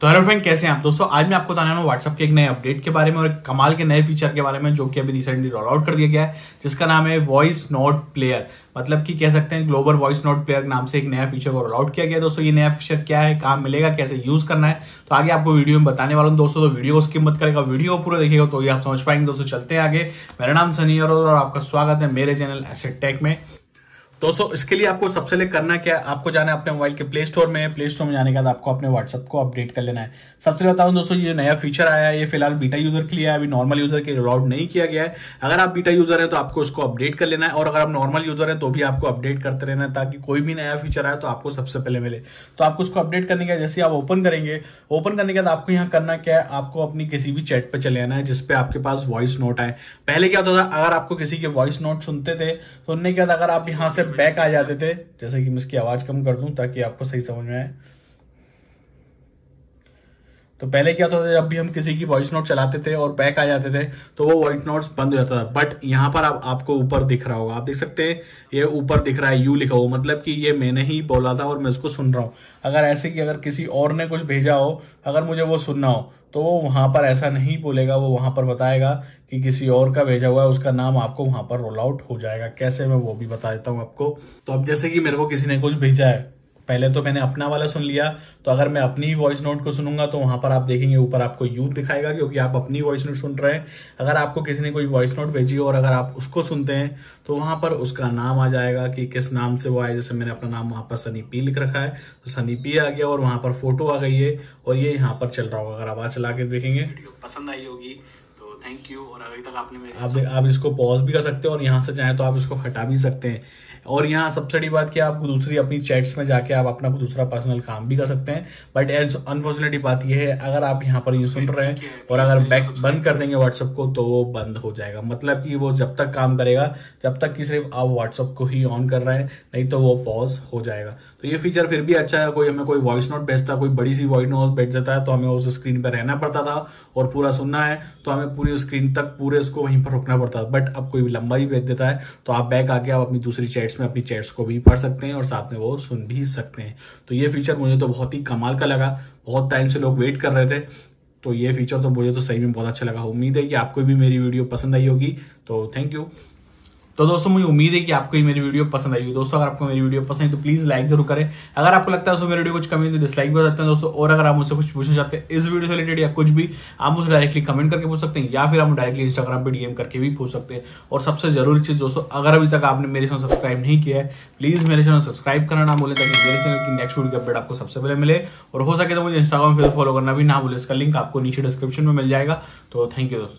तो hello friend, कैसे हैं आप? दोस्तों, आज मैं आपको बताने वाला हूँ व्हाट्सएप के एक नए अपडेट के बारे में और कमाल के नए फीचर के बारे में जो कि अभी रिसेंटली रोल आउट कर दिया गया है, जिसका नाम है वॉइस नोट प्लेयर मतलब कि कह सकते हैं ग्लोबल वॉइस नोट प्लेयर नाम से एक नया फीचर को रोल आउट किया गया दोस्तों, ये नया फीचर क्या है, कहाँ मिलेगा, कैसे यूज़ करना है तो आगे आपको वीडियो में बताने वाला हूँ। दोस्तों तो वीडियो को स्किप मत करेगा वीडियो पूरा देखेगा तो ये आप समझ पाएँगे। दोस्तों, चलते हैं आगे। मेरा नाम सनी और आपका स्वागत है मेरे चैनल एसेट टेक में। दोस्तों, इसके लिए आपको सबसे पहले करना क्या है? आपको जाना है अपने मोबाइल के प्ले स्टोर में। प्ले स्टोर में जाने के बाद आपको अपने व्हाट्सएप को अपडेट कर लेना है। सबसे बताऊँ दोस्तों, ये नया फीचर आया है। ये फ़िलहाल बीटा यूज़र के लिए अभी नॉर्मल यूज़र के आउट नहीं किया गया है। अगर आप बीटा यूज़र है तो आपको उसको अपडेट कर लेना है। और अगर आप नॉर्मल यूज़र है तो भी आपको अपडेट करते रहना है, ताकि कोई भी नया फीचर आए तो आपको सबसे पहले मिले। तो आपको उसको अपडेट करने का जैसे आप ओपन करेंगे ओपन करने के बाद आपको यहाँ करना क्या है? आपको अपनी किसी भी चैट पर चले आना है जिसपे आपके पास वॉइस नोट आए। पहले क्या होता था? अगर आपको किसी के वॉइस नोट सुनते थे, सुनने के बाद अगर आप यहाँ से बैक आ जाते थे जैसे कि मैं इसकी आवाज़ कम कर दूँ ताकि आपको सही समझ में आए। तो पहले क्या होता था, जब भी हम किसी की वॉइस नोट चलाते थे और बैक आ जाते थे तो वो वॉइस नोट्स बंद हो जाता था। बट यहाँ पर आप, आपको ऊपर दिख रहा होगा। आप देख सकते हैं, ये ऊपर दिख रहा है यू लिखा हुआ। मतलब कि ये मैंने ही बोला था और मैं उसको सुन रहा हूँ। अगर ऐसे कि अगर किसी और ने कुछ भेजा हो, अगर मुझे वो सुनना हो तो वो वहाँ पर ऐसा नहीं बोलेगा, वो वहाँ पर बताएगा कि किसी और का भेजा हुआ है, उसका नाम आपको वहाँ पर रोल आउट हो जाएगा। कैसे, मैं वो भी बता देता हूँ आपको। तो अब जैसे कि मेरे को किसी ने कुछ भेजा है पहले तो मैंने अपना वाला सुन लिया तो अगर मैं अपनी वॉइस नोट को सुनूँगा तो वहाँ पर आप देखेंगे, ऊपर आपको यूथ दिखाएगा, क्योंकि आप अपनी वॉइस नोट सुन रहे हैं। अगर आपको किसी ने कोई वॉइस नोट भेजी और अगर आप उसको सुनते हैं तो वहाँ पर उसका नाम आ जाएगा कि किस नाम से वो आए, जैसे मैंने अपना नाम वहाँ पर सनी पी लिख रखा है तो सनी पी आ गया और वहाँ पर फ़ोटो आ गई है, और ये यहाँ पर चल रहा होगा, अगर आप आवाज़ चला के देखेंगे। पसंद आई होगी थैंक यू और अभी तक आपने मेरे आप आप इसको पॉज भी कर सकते हैं और यहाँ से चाहें तो आप इसको हटा भी सकते हैं। और यहाँ सबसे बड़ी बात कि आप दूसरी अपनी चैट्स में जाके आप अपना दूसरा पर्सनल काम भी कर सकते हैं। बट एज अनफॉर्चुनेटली बात यह है अगर आप यहाँ पर ये सुन रहे हैं और अगर बैक बंद कर देंगे व्हाट्सअप को तो वो बंद हो जाएगा। मतलब कि वो जब तक काम करेगा जब तक कि सिर्फ़ आप व्हाट्सअप को ही ऑन कर रहे हैं नहीं तो वो पॉज हो जाएगा। तो ये फीचर फिर भी अच्छा है कोई हमें कोई वॉइस नोट भेजता कोई बड़ी सी वॉइस नोट भेज देता है तो हमें उस स्क्रीन पर रहना पड़ता था और पूरा सुनना है तो हमें पूरी स्क्रीन तक पूरे उसको वहीं पर रोकना पड़ता है। बट अब कोई भी लंबा ही भेज देता है तो आप बैक आके आप अपनी दूसरी चैट्स में अपनी चैट्स को भी पढ़ सकते हैं और साथ में वो सुन भी सकते हैं। तो ये फीचर मुझे तो बहुत ही कमाल का लगा। बहुत टाइम से लोग वेट कर रहे थे। तो ये फीचर तो मुझे तो सही में बहुत अच्छा लगा। उम्मीद है कि आपको भी मेरी वीडियो पसंद आई होगी। तो थैंक यू तो दोस्तों, मुझे उम्मीद है कि आपको ये मेरी वीडियो पसंद आई दोस्तों, अगर आपको मेरी वीडियो पसंद है तो प्लीज़ लाइक ज़रूर करें। अगर आपको लगता है मेरी वीडियो कुछ कमी तो डिसलाइक भी हो सकते हैं दोस्तों, और अगर आप मुझसे कुछ पूछना चाहते हैं इस वीडियो से रिलेटेड या कुछ भी, आप मुझसे डायरेक्टली कमेंट करके पूछ सकते हैं, या फिर आप डायरेक्टली इंस्टाग्राम पर डीएम करके भी पूछ सकते हैं। और सबसे ज़रूरी चीज़ दोस्तों, अगर अभी तक आपने मेरे चैनल सब्सक्राइब नहीं किया है प्लीज़ मेरे चैनल सब्सक्राइब करना ना बोले ताकि मेरे चैनल की नेक्स्ट वीडियो अपडेट आपको सबसे पहले मिले। और हो सके तो मुझे इंस्टाग्राम पे फॉलो करना भी ना बोले इसका लिंक आपको नीचे डिस्क्रिप्शन में मिल जाएगा। तो थैंक यू दोस्तों।